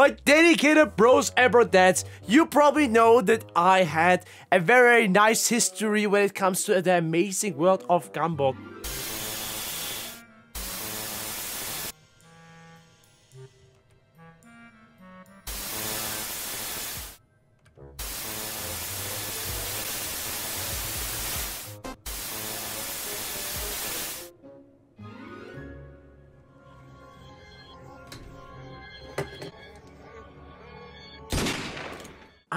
my dedicated bros ever dads, you probably know that I had a very nice history when it comes to the amazing world of Gumball.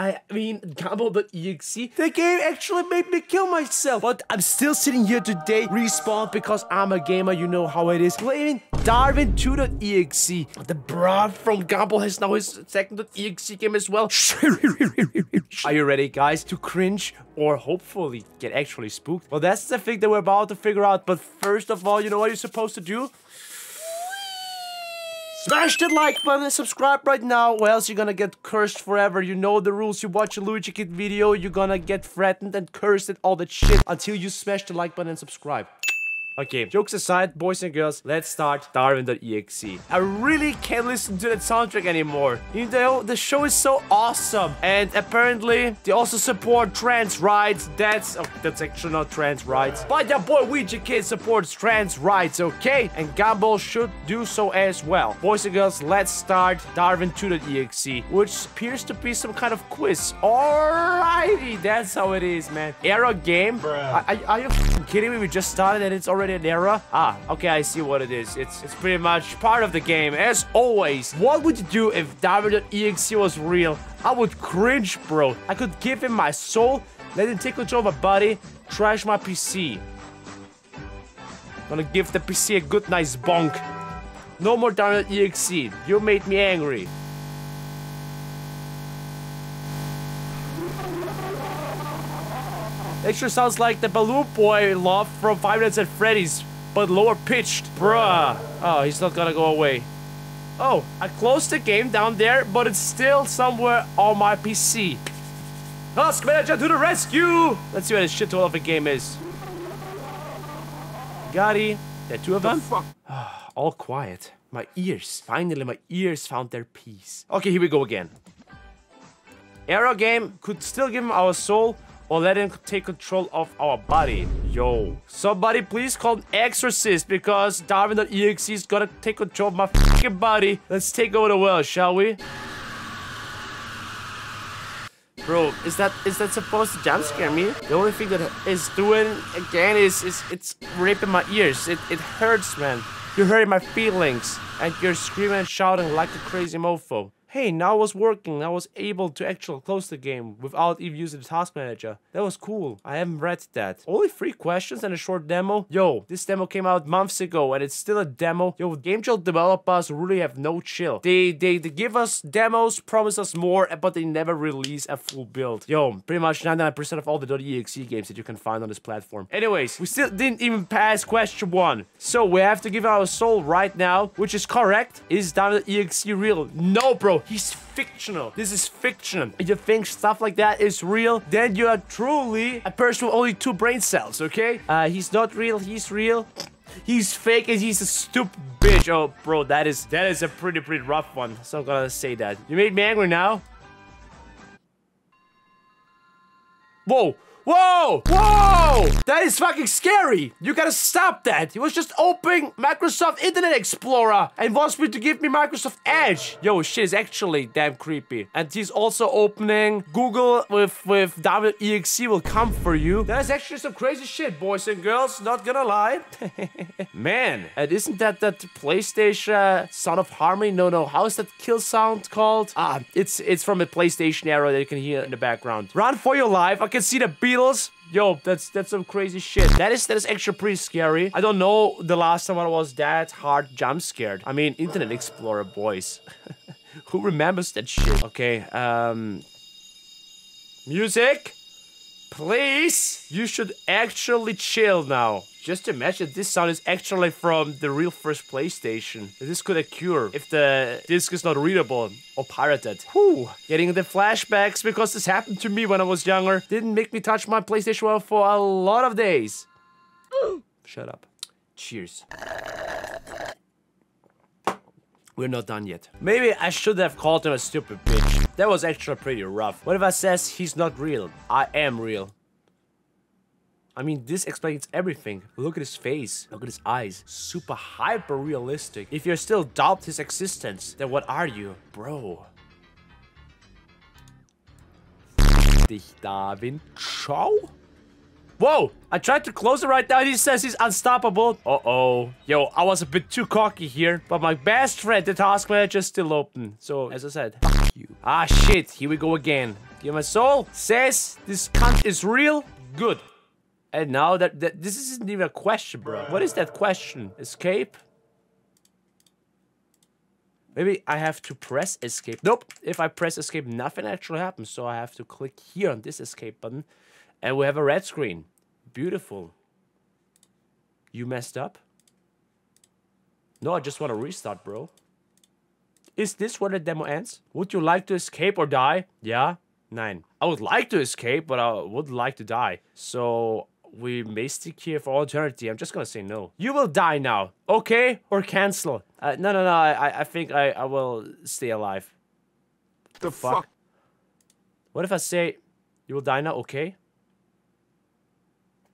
I mean, Gumball.exe, the game actually made me kill myself. But I'm still sitting here today, respawn because I'm a gamer, you know how it is. Playing Darwin 2.exe. The bro from Gumball has now his second. second.exe game as well. Are you ready, guys, to cringe or hopefully get actually spooked? Well, that's the thing that we're about to figure out. But first of all, you know what you're supposed to do? Smash that like button and subscribe right now or else you're gonna get cursed forever. You know the rules. You watch a Luigi Kid video, you're gonna get threatened and cursed and all that shit until you smash the like button and subscribe. Okay, jokes aside, boys and girls, let's start Darwin.exe. I really can't listen to that soundtrack anymore. You know, the show is so awesome. And apparently, they also support trans rights. That's, oh, that's actually not trans rights. But your boy Luigikid supports trans rights, okay? And Gumball should do so as well. Boys and girls, let's start Darwin2.exe, which appears to be some kind of quiz. Alrighty, that's how it is, man. Era game? Are, are, are you kidding me? We just started and it's already an era? Ah, okay, I see what it is. It's it's pretty much part of the game. As always, what would you do if Darwin.exe was real? I would cringe, bro. I could give him my soul, let him take control of my body, trash my PC. Gonna give the PC a good nice bonk. No more Darwin.exe. You made me angry. It sure sounds like the Balloon Boy love from Five Nights at Freddy's, but lower pitched. Bruh. Oh, he's not gonna go away. Oh, I closed the game down there, but it's still somewhere on my PC. Task Manager to the rescue! Let's see what this shit of a game is. Gotti. There two of the them? Fuck? All quiet. My ears. Finally, my ears found their peace. Okay, here we go again. Arrow game could still give him our soul, or let him take control of our body. Yo. Somebody please call an exorcist because Darwin.exe is gonna take control of my body. Let's take over the world, shall we? Bro, is that is that supposed to jump scare me? The only thing that is doing again is is it's ripping my ears. It it hurts, man. You're hurting my feelings, and you're screaming and shouting like a crazy mofo hey, now it was working. I was able to actually close the game without even using the task manager. That was cool. I haven't read that. Only three questions and a short demo. Yo, this demo came out months ago and it's still a demo. Yo, Game Jolt developers really have no chill. They, they, they give us demos, promise us more, but they never release a full build. Yo, pretty much 99% of all the .exe games that you can find on this platform. Anyways, we still didn't even pass question one. So we have to give our soul right now, which is correct. Is .exe real? No, bro. He's fictional. This is fiction. If you think stuff like that is real, then you are truly a person with only two brain cells, okay? Uh, he's not real, he's real. He's fake and he's a stupid bitch. Oh, bro, that is that is a pretty, pretty rough one. So I'm gonna say that. You made me angry now. Whoa. Whoa! Whoa! That is fucking scary! You gotta stop that! He was just opening Microsoft Internet Explorer and wants me to give me Microsoft Edge! Yo, shit is actually damn creepy. And he's also opening Google with, with Darwin.exe will come for you. That is actually some crazy shit, boys and girls, not gonna lie. Man, and isn't that that PlayStation uh, Son of Harmony? No, no, how is that kill sound called? Ah, it's it's from a PlayStation era that you can hear in the background. Run for your life, I can see the beat Yo, that's that's some crazy shit. That is that is actually pretty scary. I don't know the last time I was that hard jump scared. I mean, Internet Explorer boys. Who remembers that shit? Okay, um... Music? Please? You should actually chill now. Just imagine this sound is actually from the real first PlayStation. This could occur if the disc is not readable or pirated. Whew. Getting the flashbacks because this happened to me when I was younger. Didn't make me touch my PlayStation 1 for a lot of days. Shut up. Cheers. We're not done yet. Maybe I should have called him a stupid bitch. That was actually pretty rough. Whatever I says he's not real? I am real. I mean, this explains everything. Look at his face. Look at his eyes. Super hyper realistic. If you still doubt his existence, then what are you? Bro. Dich, Darwin. Ciao. Whoa! I tried to close it right now. He says he's unstoppable. Uh-oh. Yo, I was a bit too cocky here. But my best friend, the task manager, is still open. So, as I said, you. Ah, shit. Here we go again. Give my soul. Says this cunt is real. Good. And now that, that this isn't even a question, bro. What is that question? Escape? Maybe I have to press escape. Nope. If I press escape, nothing actually happens. So I have to click here on this escape button. And we have a red screen. Beautiful. You messed up? No, I just want to restart, bro. Is this where the demo ends? Would you like to escape or die? Yeah? Nine. I would like to escape, but I would like to die. So we may stick here for all eternity. I'm just gonna say no. You will die now, okay? Or cancel. Uh, no, no, no. I, I think I, I will stay alive. The fuck? What if I say you will die now, okay?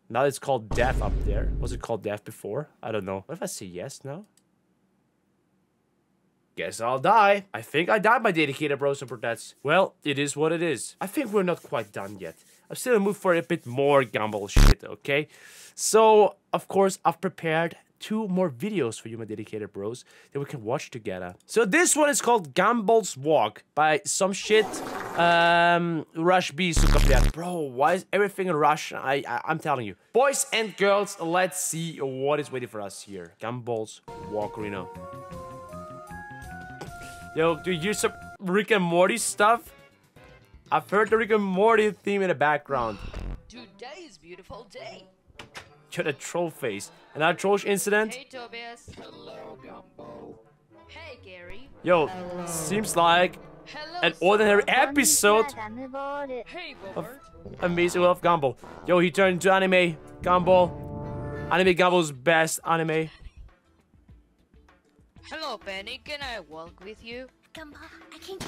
Now it's called death up there. Was it called death before? I don't know. What if I say yes now? Guess I'll die. I think I died, my dedicated bros and brunettes. Well, it is what it is. I think we're not quite done yet. I'm still in the mood for a bit more Gumball shit, okay? So, of course, I've prepared two more videos for you, my dedicated bros, that we can watch together. So this one is called Gumball's Walk by some shit, um, Rush B Superplayer. Bro, why is everything in Russian? I, I, I'm telling you. Boys and girls, let's see what is waiting for us here. Gumball's Walk Reno. Yo, do you hear some Rick and Morty stuff? I've heard the Rick and Morty theme in the background. Today is beautiful day. You're the troll face. Another trollish incident? Hey Tobias. Hello, Gumbo. Hey Gary. Yo, seems like Hello. an ordinary Sam. episode Hey of Amazing World of Gumball. Yo, he turned into anime Gumball. Anime Gumball's best anime. Hello Penny. Can I walk with you? Gumball, I can't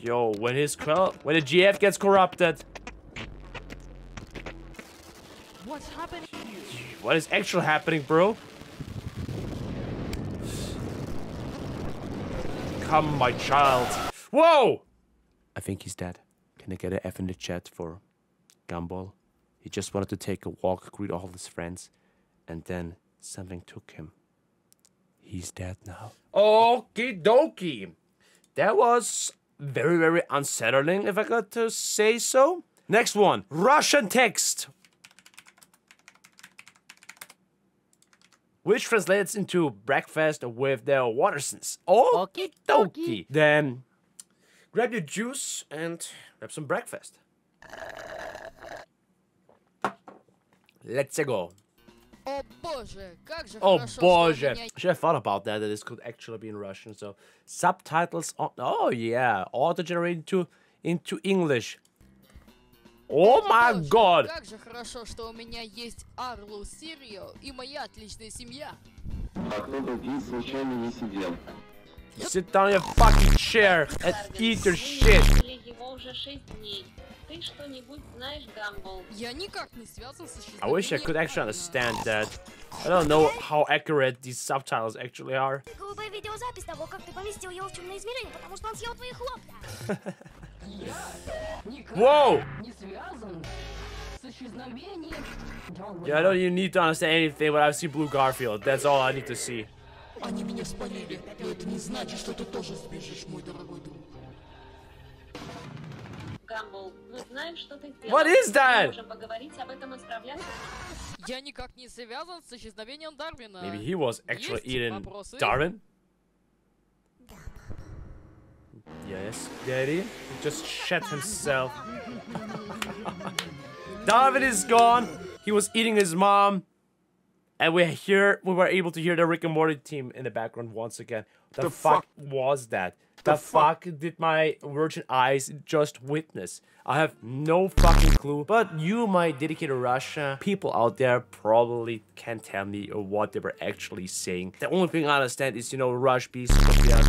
Yo, when his cor- when the GF gets corrupted, What's happening here? what is actually happening, bro? Come, my child. Whoa! I think he's dead. Can I get an F in the chat for Gumball? He just wanted to take a walk, greet all his friends, and then something took him. He's dead now. Okie dokie. That was very, very unsettling, if I got to say so. Next one Russian text. Which translates into breakfast with the Wattersons. Okie dokie. Then grab your juice and grab some breakfast. Let's go. Oh, хорошо, что у боже. меня I should have thought about that, that this could actually be in Russian. So, subtitles on. Oh, yeah. Auto generated into, into English. Oh О, my боже, god. Как же хорошо, что у меня есть Арлу Сирио и моя отличная семья. А кто-то здесь случайно не сидел. Sit down in your fucking chair and eat your shit. Или его уже шесть дней. Ты что-нибудь знаешь, Гамбл? Я никак не связан с I wish I could actually understand that. I don't know how accurate these subtitles actually are. Голубая видеозапись того, как ты поместил его в темное измерение, потому что он съел твои хлопья. Whoa! не связан с исчезновением Джон Yeah, I don't even need to understand anything, but I've seen Blue Garfield. That's all I need to see. Они меня спалили, но это не значит, что ты тоже сбежишь, мой дорогой друг. Гамбл, мы знаем, что ты сделал. What is that? Мы можем поговорить об этом исправляться. Я никак не связан с исчезновением Дарвина. Maybe he was actually Есть eating вопросы? Darwin? Yes, Daddy. He just shat himself. Darwin is gone. He was eating his mom. And we hear we were able to hear the Rick and Morty team in the background once again. The, The fuck fuck? was that? The fuck did my virgin eyes just witness? I have no fucking clue. But you, my dedicated Russia people out there, probably can tell me what they were actually saying. The only thing I understand is, you know, Rush beast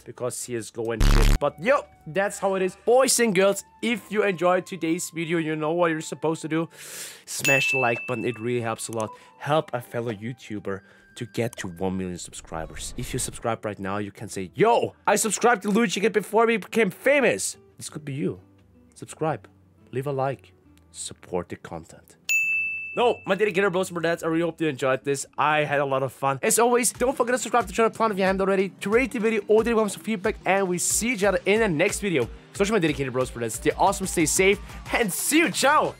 because he is going shit. But yo, that's how it is. Boys and girls, if you enjoyed today's video, you know what you're supposed to do. Smash the like button, it really helps a lot. Help a fellow YouTuber to get to 1 million subscribers. If you subscribe right now, you can say, Yo, I subscribed to Luigi before we became famous. This could be you. Subscribe, leave a like, support the content. No, my dedicated bros and brodettes, I really hope you enjoyed this. I had a lot of fun. As always, don't forget to subscribe to the channel plan if you haven't already, to rate the video or leave some feedback, and we see each other in the next video. So, my dedicated bros and brodettes, stay awesome, stay safe, and see you, ciao!